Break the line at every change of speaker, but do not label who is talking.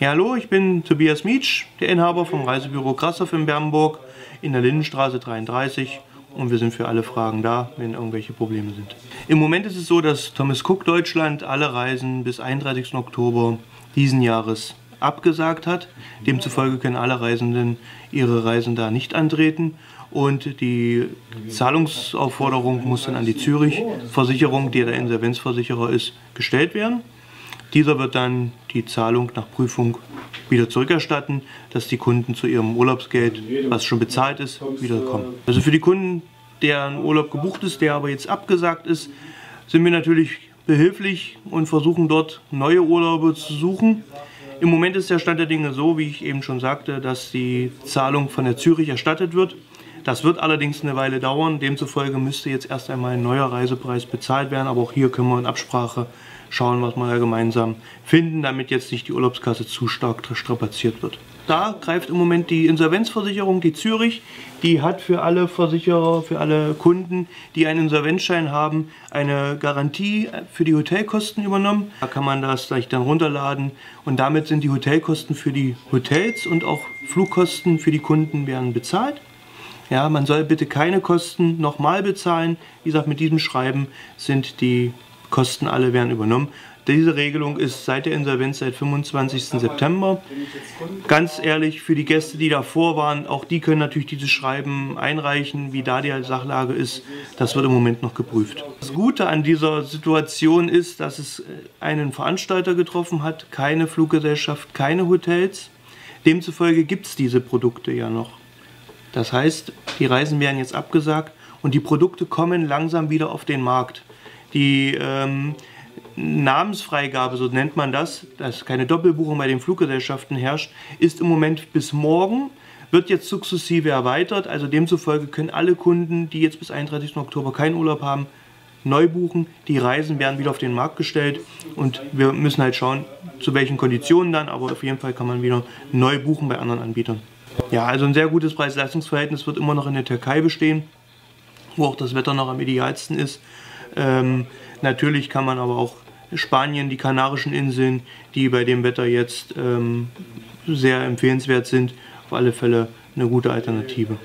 Ja, hallo, ich bin Tobias Mietsch, der Inhaber vom Reisebüro Krassow in Bernburg in der Lindenstraße 33 und wir sind für alle Fragen da, wenn irgendwelche Probleme sind. Im Moment ist es so, dass Thomas Cook Deutschland alle Reisen bis 31. Oktober diesen Jahres abgesagt hat. Demzufolge können alle Reisenden ihre Reisen da nicht antreten und die Zahlungsaufforderung muss dann an die Zürich-Versicherung, die der Insolvenzversicherer ist, gestellt werden. Dieser wird dann die Zahlung nach Prüfung wieder zurückerstatten, dass die Kunden zu ihrem Urlaubsgeld, was schon bezahlt ist, wiederkommen. Also für die Kunden, deren Urlaub gebucht ist, der aber jetzt abgesagt ist, sind wir natürlich behilflich und versuchen dort neue Urlaube zu suchen. Im Moment ist der Stand der Dinge so, wie ich eben schon sagte, dass die Zahlung von der Zürich erstattet wird. Das wird allerdings eine Weile dauern. Demzufolge müsste jetzt erst einmal ein neuer Reisepreis bezahlt werden. Aber auch hier können wir in Absprache schauen, was wir da gemeinsam finden, damit jetzt nicht die Urlaubskasse zu stark strapaziert wird. Da greift im Moment die Insolvenzversicherung, die Zürich, die hat für alle Versicherer, für alle Kunden, die einen Insolvenzschein haben, eine Garantie für die Hotelkosten übernommen. Da kann man das gleich dann runterladen und damit sind die Hotelkosten für die Hotels und auch Flugkosten für die Kunden werden bezahlt. Ja, man soll bitte keine Kosten nochmal bezahlen. Wie gesagt, mit diesem Schreiben sind die Kosten alle werden übernommen. Diese Regelung ist seit der Insolvenz seit 25. September. Ganz ehrlich, für die Gäste, die davor waren, auch die können natürlich dieses Schreiben einreichen, wie da die Sachlage ist. Das wird im Moment noch geprüft. Das Gute an dieser Situation ist, dass es einen Veranstalter getroffen hat, keine Fluggesellschaft, keine Hotels. Demzufolge gibt es diese Produkte ja noch. Das heißt, die Reisen werden jetzt abgesagt und die Produkte kommen langsam wieder auf den Markt. Die ähm, Namensfreigabe, so nennt man das, dass keine Doppelbuchung bei den Fluggesellschaften herrscht, ist im Moment bis morgen, wird jetzt sukzessive erweitert. Also demzufolge können alle Kunden, die jetzt bis 31. Oktober keinen Urlaub haben, neu buchen. Die Reisen werden wieder auf den Markt gestellt und wir müssen halt schauen, zu welchen Konditionen dann, aber auf jeden Fall kann man wieder neu buchen bei anderen Anbietern. Ja, also ein sehr gutes Preis-Leistungs-Verhältnis wird immer noch in der Türkei bestehen, wo auch das Wetter noch am idealsten ist. Ähm, natürlich kann man aber auch Spanien, die Kanarischen Inseln, die bei dem Wetter jetzt ähm, sehr empfehlenswert sind, auf alle Fälle eine gute Alternative.